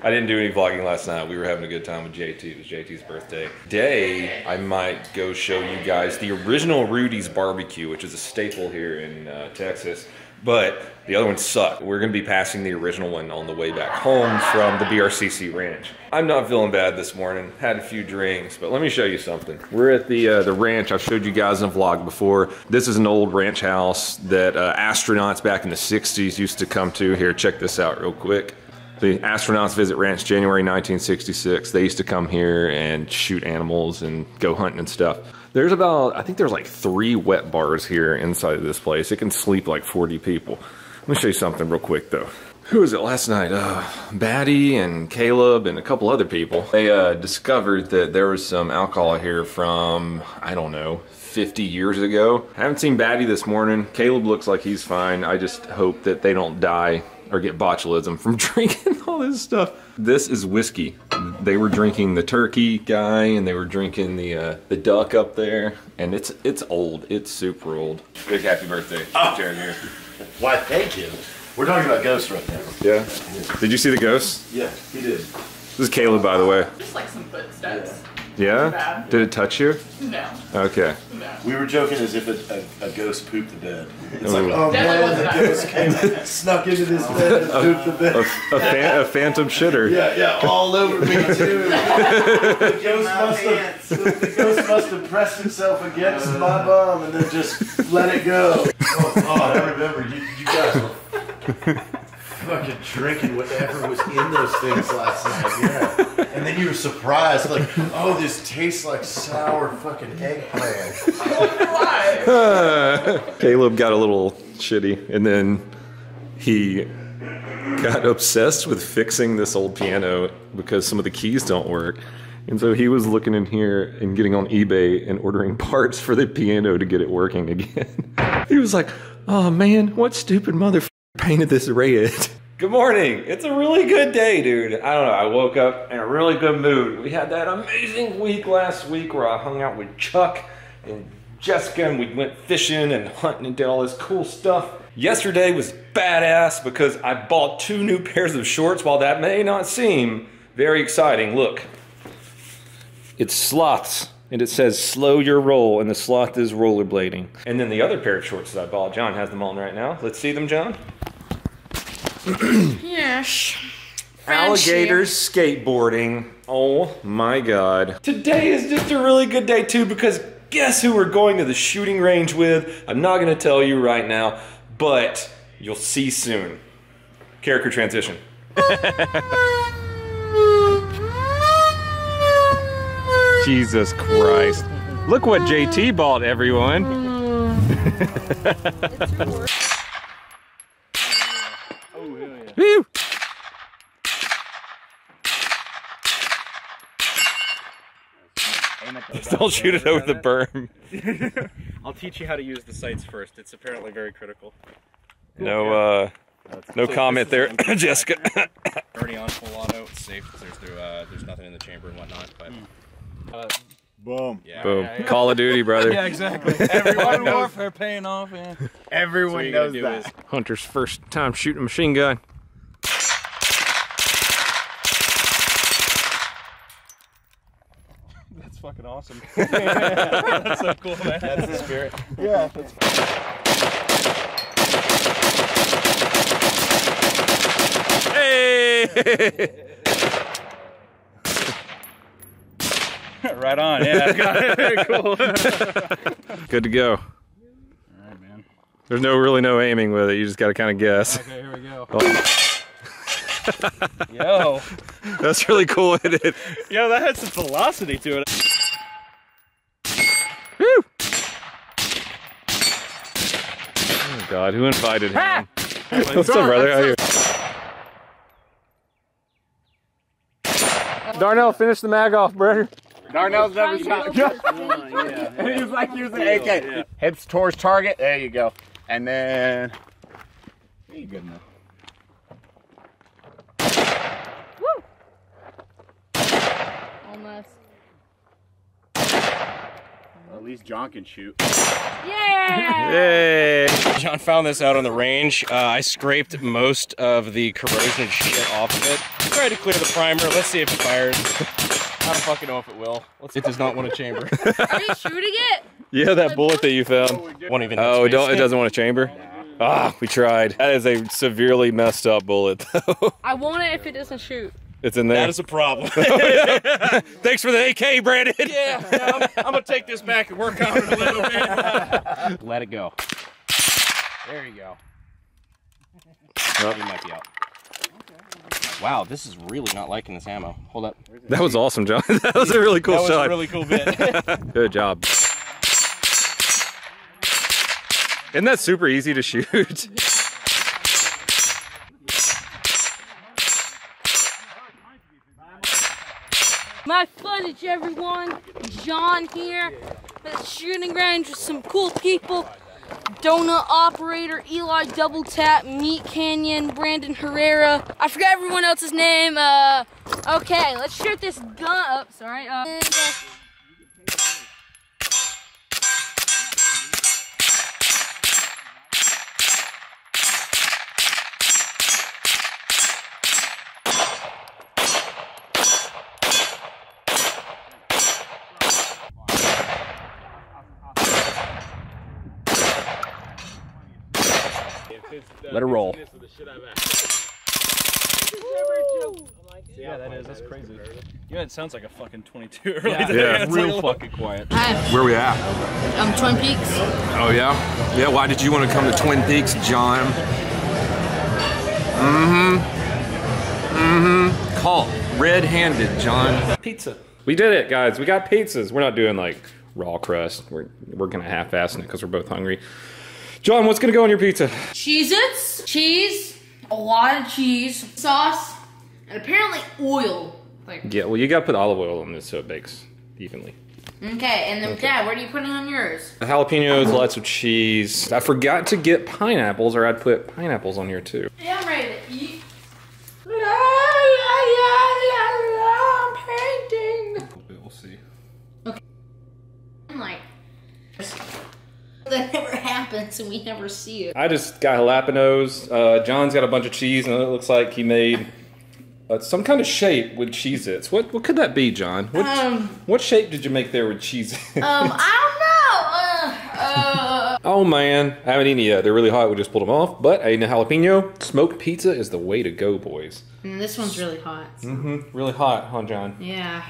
I didn't do any vlogging last night. We were having a good time with JT. It was JT's birthday. Today, I might go show you guys the original Rudy's Barbecue, which is a staple here in uh, Texas. But the other ones suck. We're gonna be passing the original one on the way back home from the BRCC ranch. I'm not feeling bad this morning. Had a few drinks, but let me show you something. We're at the uh, the ranch. I've showed you guys in a vlog before. This is an old ranch house that uh, astronauts back in the 60s used to come to. Here, check this out real quick. The astronauts visit ranch January 1966. They used to come here and shoot animals and go hunting and stuff. There's about, I think there's like three wet bars here inside of this place. It can sleep like 40 people. Let me show you something real quick though. Who was it last night? Uh, Baddie and Caleb and a couple other people. They uh, discovered that there was some alcohol here from, I don't know, 50 years ago. I haven't seen Baddie this morning. Caleb looks like he's fine. I just hope that they don't die or get botulism from drinking all this stuff. This is whiskey. They were drinking the turkey guy and they were drinking the uh, the duck up there, and it's it's old. It's super old. Big happy birthday, oh. Jared here. Why, thank you. We're talking about ghosts right now. Yeah. Did you see the ghost? Yeah, he did. This is Caleb, by the way. Just like some footsteps. Yeah. Yeah? Did it touch you? No. Okay. No. We were joking as if a, a, a ghost pooped the bed. It's Ooh. like, oh Definitely man, the wasn't ghost came, snuck into this bed and pooped the bed. A, a, fan, a phantom shitter. Yeah, yeah, all over me too. the, ghost must have, the ghost must have pressed himself against my bum and then just let it go. Oh, God, I remember you, you guys were fucking drinking whatever was in those things last night. Yeah. You were surprised, like, oh, this tastes like sour fucking eggplant. Why? Caleb got a little shitty, and then he got obsessed with fixing this old piano because some of the keys don't work. And so he was looking in here and getting on eBay and ordering parts for the piano to get it working again. he was like, oh man, what stupid mother painted this red? Good morning. It's a really good day, dude. I don't know. I woke up in a really good mood. We had that amazing week last week where I hung out with Chuck and Jessica and we went fishing and hunting and did all this cool stuff. Yesterday was badass because I bought two new pairs of shorts. While that may not seem very exciting, look. It's sloths and it says slow your roll and the sloth is rollerblading. And then the other pair of shorts that I bought, John has them on right now. Let's see them, John. Yes. Alligators skateboarding. Oh my god. Today is just a really good day too because guess who we're going to the shooting range with? I'm not going to tell you right now, but you'll see soon. Character transition. Jesus Christ. Look what JT bought everyone. Woo! Don't shoot it over the berm. I'll teach you how to use the sights first. It's apparently very critical. No, uh, no So comment this there, is what I'm- Jessica. Already on full auto. It's safe. There's there, uh, there's nothing in the chamber and whatnot. But uh, Boom. yeah, Boom. yeah, yeah. Call of Duty, brother. Yeah, exactly. Modern Everyone knows. Warfare paying off, yeah. Everyone you're knows do that. is Hunter's first time shooting a machine gun. That's fucking awesome. that's so cool, man. That's the spirit. Yeah, that's Hey! right on. Yeah, got it. Very cool. Good to go. All right, man. There's no really no aiming with it. You just got to kind of guess. Okay, here we go. Oh, Yo, that's really cool. Isn't it? yo, that had some velocity to it. Woo! Oh God, who invited him? What's up, brother? How are you? Darnell, finish the mag off, brother. Darnell's never shot. and he's like using AK. Hips towards target. There you go. And then. You good enough. Woo! Almost. Well, at least John can shoot. Yeah! Yay! John found this out on the range. Uh, I scraped most of the corrosion shit off of it. Tried to clear the primer. Let's see if it fires. I don't fucking know if it will. Let's it does not want a chamber. Are you shooting it? Yeah, that bullet that you found. Won't even. Oh, it don't. It doesn't want a chamber. Ah, we tried. That is a severely messed up bullet, though. I want it if it doesn't shoot. It's in there. That is a problem. Oh, Thanks for the AK, Brandon. yeah, yeah, I'm, I'm gonna take this back and work on it a little bit. Let it go. There you go. Oh. You might be out. Wow, this is really not liking this ammo. Hold up. That was awesome, John. that was a really cool that was shot. a really cool bit. Good job. Isn't that super easy to shoot? My footage, everyone. John here at shooting range with some cool people. Donut operator, Eli Double Tap, Meat Canyon, Brandon Herrera. I forgot everyone else's name. Uh, okay, let's shoot this gun up. Sorry. Uh, and, uh, Let it roll. Yeah, that is. That's crazy. Yeah, it sounds like a fucking 22. Yeah, Yeah. It's real like- fucking quiet. Hi, Where we at? I'm Twin Peaks. Oh yeah, yeah. Why did you want to come to Twin Peaks, John? Mm-hmm. Mm-hmm. Call. red-handed, John. Pizza. We did it, guys. We got pizzas. We're not doing like raw crust. We're we're gonna half-ass it because we're both hungry. John, what's gonna go on your pizza? Cheez-Its, cheese, a lot of cheese, sauce, and apparently oil. Like, Yeah, well, you gotta put olive oil on this so it bakes evenly. okay, and then Dad, what are you putting on yours? Jalapenos, lots of cheese. I forgot to get pineapples, or I'd put pineapples on here too. Yeah, I'm ready to eat. La, la, la, la, la, I'm painting. We'll see. I'm like, that never happens and we never see it. I just got jalapenos. Uh, John's got a bunch of cheese, and it looks like he made uh, some kind of shape with Cheez-Its. What what could that be, John? What, Um, what shape did you make there with cheese? Um, I don't know. Uh, uh, oh man, I haven't eaten yet. They're really hot. We just pulled them off. But I ate a jalapeno. Smoked pizza is the way to go, boys. and this one's really hot. Mm-hmm. Really hot, huh, John? Yeah.